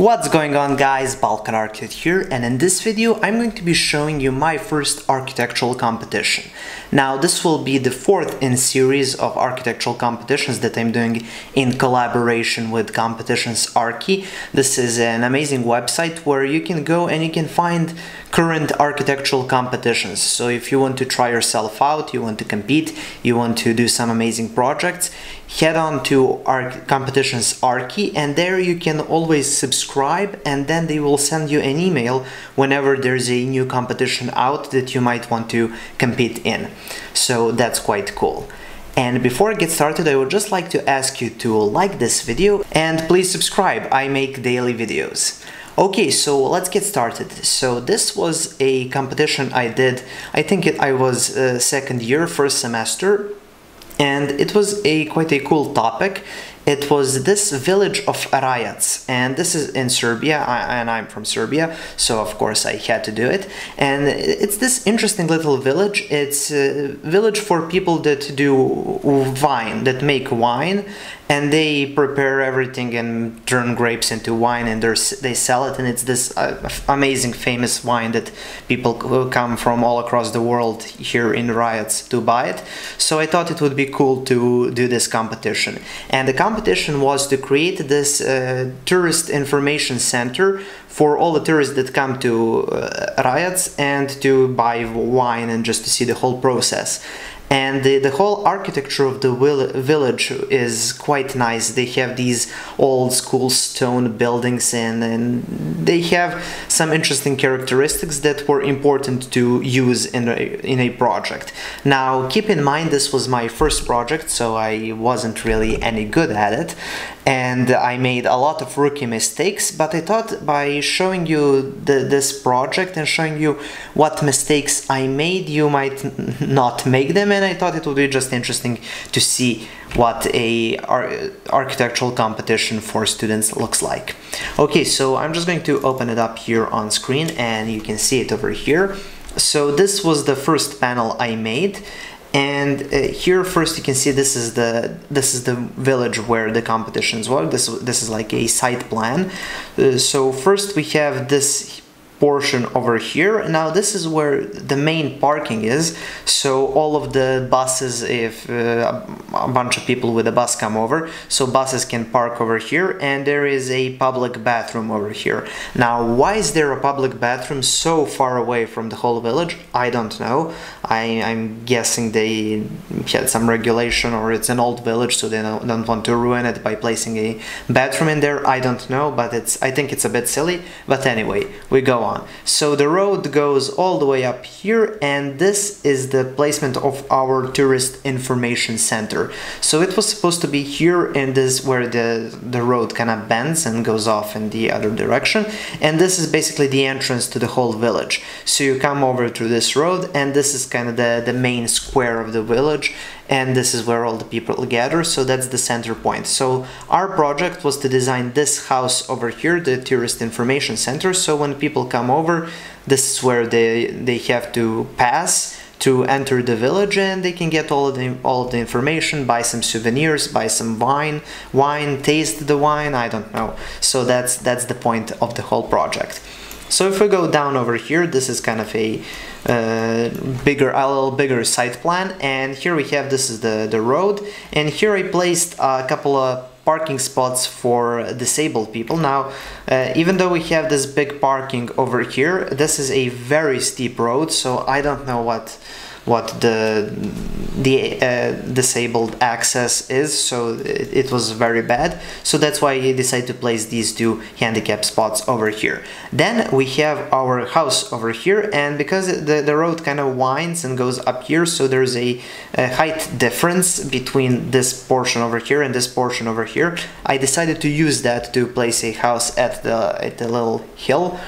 What's going on guys, Balkan Architect here and in this video I'm going to be showing you my first architectural competition. Now this will be the fourth in series of architectural competitions that I'm doing in collaboration with Competitions Archi. This is an amazing website where you can go and you can find current architectural competitions. So if you want to try yourself out, you want to compete, you want to do some amazing projects, head on to our competitions Archi and there you can always subscribe and then they will send you an email whenever there's a new competition out that you might want to compete in. So that's quite cool. And before I get started, I would just like to ask you to like this video and please subscribe. I make daily videos. Okay, so let's get started. So this was a competition I did, I think it, I was uh, second year, first semester, and it was a quite a cool topic. It was this village of Rajac, and this is in Serbia, and I'm from Serbia, so of course I had to do it. And it's this interesting little village. It's a village for people that do wine, that make wine, and they prepare everything and turn grapes into wine and they sell it and it's this uh, amazing famous wine that people come from all across the world here in Rajac to buy it. So I thought it would be cool to do this competition. And the competition was to create this uh, tourist information center for all the tourists that come to uh, Rajac and to buy wine and just to see the whole process and the, the whole architecture of the village is quite nice. They have these old school stone buildings and, and they have some interesting characteristics that were important to use in a, in a project. Now keep in mind this was my first project so I wasn't really any good at it. And I made a lot of rookie mistakes but I thought by showing you the, this project and showing you what mistakes I made you might not make them and I thought it would be just interesting to see what a ar architectural competition for students looks like. Okay so I'm just going to open it up here on screen and you can see it over here. So this was the first panel I made and uh, here first you can see this is the this is the village where the competitions were this this is like a site plan. Uh, so first we have this portion over here. Now this is where the main parking is, so all of the buses, if uh, a bunch of people with a bus come over, so buses can park over here and there is a public bathroom over here. Now why is there a public bathroom so far away from the whole village? I don't know. I, am guessing they had some regulation or it's an old village so they don't, don't want to ruin it by placing a bathroom in there. I don't know, but it's I think it's a bit silly. But anyway, we go on. So the road goes all the way up here and this is the placement of our tourist information center. So it was supposed to be here and this where the, the road kind of bends and goes off in the other direction and this is basically the entrance to the whole village. So you come over to this road and this is kind of the, the main square of the village and this is where all the people gather so that's the center point. So our project was to design this house over here the tourist information center so when people come over this is where they they have to pass to enter the village and they can get all of the all the information buy some souvenirs buy some wine wine taste the wine i don't know. So that's that's the point of the whole project so if we go down over here, this is kind of a uh, bigger, a little bigger site plan. And here we have, this is the, the road. And here I placed a couple of parking spots for disabled people. Now, uh, even though we have this big parking over here, this is a very steep road, so I don't know what what the the uh, disabled access is so it, it, was very bad. So that's why he decided to place these two handicap spots over here. Then we have our house over here and because the, the road kind of winds and goes up here so there's a, a height difference between this portion over here and this portion over here I decided to use that to place a house at the at the little hill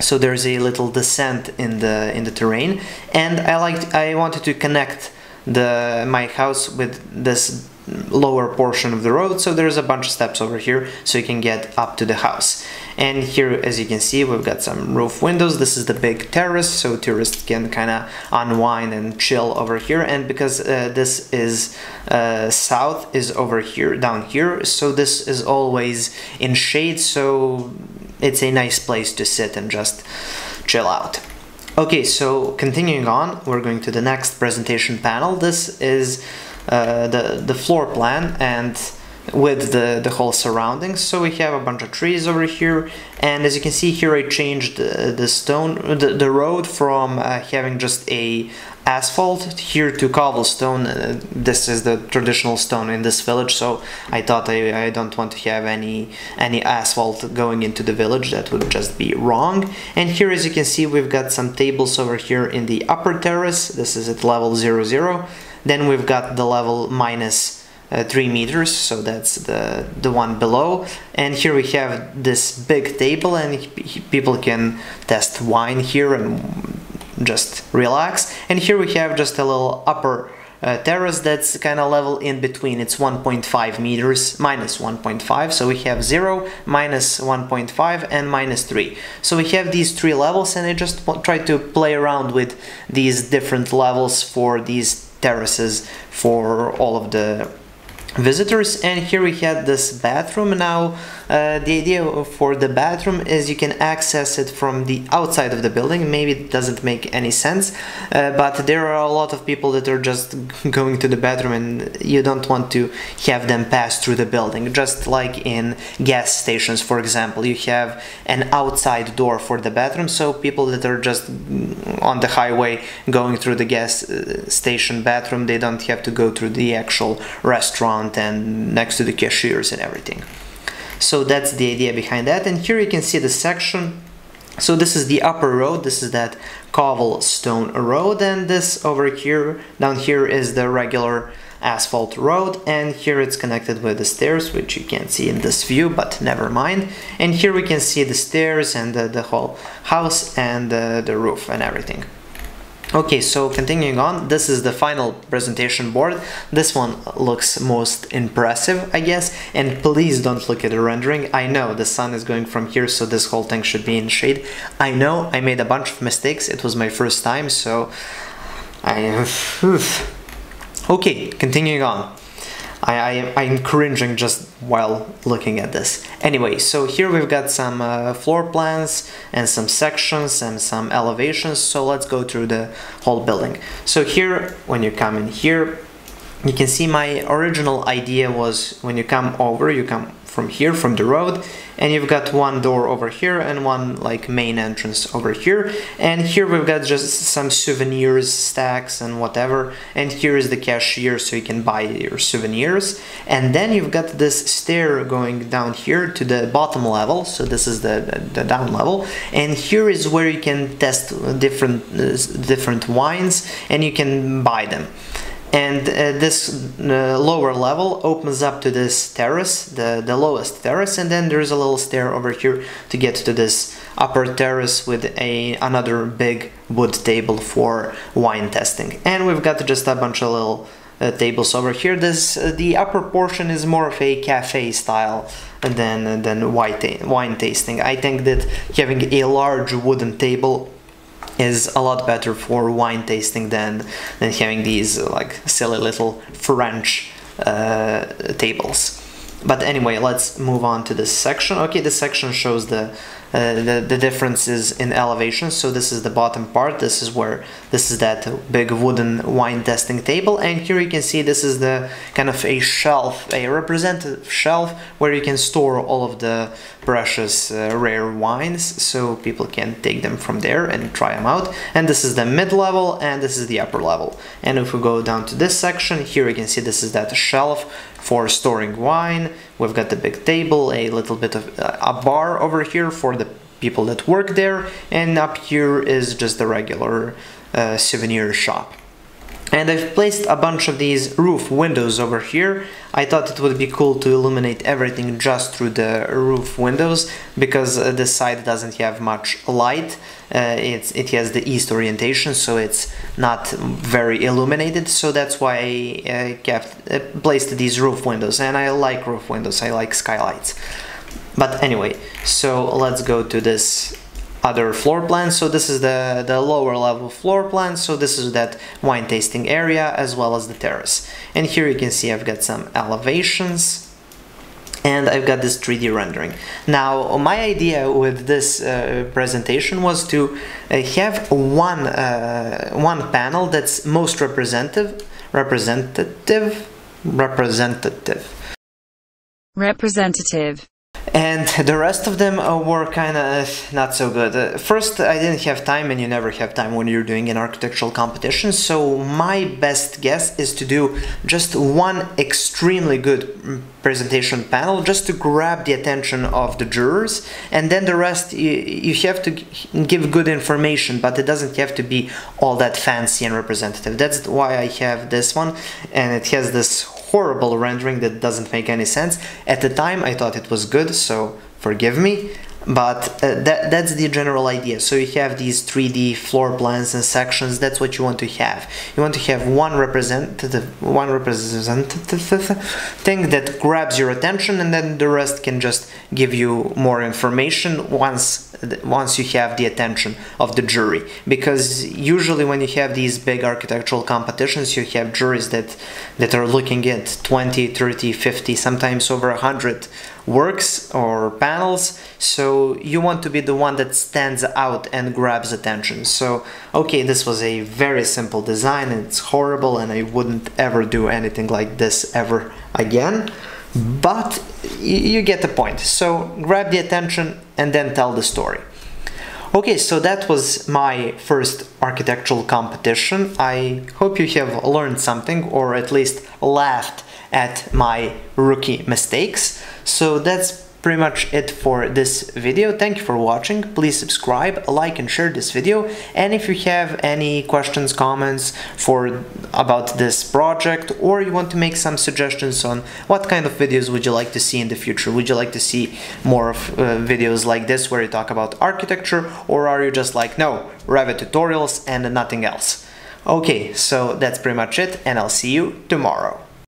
so there's a little descent in the in the terrain and I liked I wanted to connect the my house with this lower portion of the road so there's a bunch of steps over here so you can get up to the house And here, as you can see, we've got some roof windows. This is the big terrace, so tourists can kind of unwind and chill over here. And because uh, this is uh, south is over here, down here, so this is always in shade, so it's a nice place to sit and just chill out. Okay, so continuing on, we're going to the next presentation panel. This is uh, the, the floor plan and with the, the whole surroundings. So we have a bunch of trees over here and as you can see here I changed the, stone, the, the road from uh, having just a asphalt here to cobblestone. Uh, this is the traditional stone in this village so I thought I, I don't want to have any any asphalt going into the village that would just be wrong. And here as you can see we've got some tables over here in the upper terrace. This is at level 00. zero. Then we've got the level minus uh, 3 meters so that's the the one below. And here we have this big table and people can test wine here and just relax. And here we have just a little upper uh, terrace that's kind of level in between. It's 1.5 meters minus 1.5 so we have 0 minus 1.5 and minus 3 so we have these three levels and I just try to play around with these different levels for these terraces for all of the visitors and here we have this bathroom now uh, the idea for the bathroom is you can access it from the outside of the building maybe it doesn't make any sense uh, but there are a lot of people that are just going to the bathroom and you don't want to have them pass through the building just like in gas stations for example you have an outside door for the bathroom so people that are just on the highway going through the gas uh, station bathroom they don't have to go through the actual restaurant and next to the cashiers and everything. So that's the idea behind that. And here you can see the section. So this is the upper road. This is that cobblestone road. And this over here, down here is the regular asphalt road and here it's connected with the stairs which you can't see in this view but never mind and here we can see the stairs and the, the whole house and the, the roof and everything Okay, so continuing on, this is the final presentation board. This one looks most impressive, I guess, and please don't look at the rendering. I know the sun is going from here, so this whole thing should be in shade. I know I made a bunch of mistakes, it was my first time, so I... okay, continuing on. I, I, am cringing just while looking at this. Anyway, so here we've got some uh, floor plans and some sections and some elevations, so let's go through the whole building. So here, when you come in here, you can see my original idea was when you come over, you come from here, from the road, and you've got one door over here and one like main entrance over here. And here we've got just some souvenirs, stacks and whatever. And here is the cashier so you can buy your souvenirs. And then you've got this stair going down here to the bottom level. So this is the, the, down level. And here is where you can test different, uh, different wines and you can buy them and uh, this uh, lower level opens up to this terrace, the, the lowest terrace, and then there's a little stair over here to get to this upper terrace with a another big wood table for wine testing. And we've got just a bunch of little uh, tables over here. This uh, the upper portion is more of a cafe style than than wine tasting. I think that having a large wooden table is a lot better for wine tasting than than having these like silly little French uh, tables. But anyway, let's move on to this section. Okay, this section shows the uh, the, the differences in elevation. So this is the bottom part. This is where this is that big wooden wine testing table. And here you can see this is the kind of a shelf, a representative shelf where you can store all of the precious uh, rare wines. So people can take them from there and try them out. And this is the mid level and this is the upper level. And if we go down to this section, here you can see this is that shelf for storing wine. We've got the big table, a little bit of uh, a bar over here for the people that work there, and up here is just the regular uh, souvenir shop. And I've placed a bunch of these roof windows over here. I thought it would be cool to illuminate everything just through the roof windows because the side doesn't have much light. Uh, it has the east orientation so it's not very illuminated so that's why I uh, kept uh, placed these roof windows and I like roof windows, I like skylights. But anyway, so let's go to this other floor plans. So this is the, the lower level floor plan. So this is that wine tasting area as well as the terrace. And here you can see I've got some elevations and I've got this 3D rendering. Now, my idea with this uh, presentation was to uh, have one uh, one panel that's most representative, representative, representative. Representative and the rest of them uh, were kind of not so good. Uh, first, I didn't have time, and you never have time when you're doing an architectural competition, so my best guess is to do just one extremely good presentation panel just to grab the attention of the jurors, and then the rest you, you have to give good information, but it doesn't have to be all that fancy and representative. That's why I have this one, and it has this horrible rendering that doesn't make any sense. At the time I thought it was good, so forgive me but uh, that, that's the general idea. So you have these 3d floor plans and sections that's what you want to have. You want to have one representative one representative thing that grabs your attention and then the rest can just give you more information once once you have the attention of the jury. Because usually when you have these big architectural competitions you have juries that that are looking at 20 30 50 sometimes over 100 works or panels so you want to be the one that stands out and grabs attention. So okay this was a very simple design and it's horrible and I wouldn't ever do anything like this ever again but you get the point. So grab the attention and then tell the story. Okay, so that was my first architectural competition. I hope you have learned something or at least laughed at my rookie mistakes. So that's pretty much it for this video. Thank you for watching. Please subscribe, like and share this video. And if you have any questions, comments for about this project or you want to make some suggestions on what kind of videos would you like to see in the future? Would you like to see more of uh, videos like this where you talk about architecture or are you just like, no, Revit tutorials and nothing else? Okay, so that's pretty much it and I'll see you tomorrow.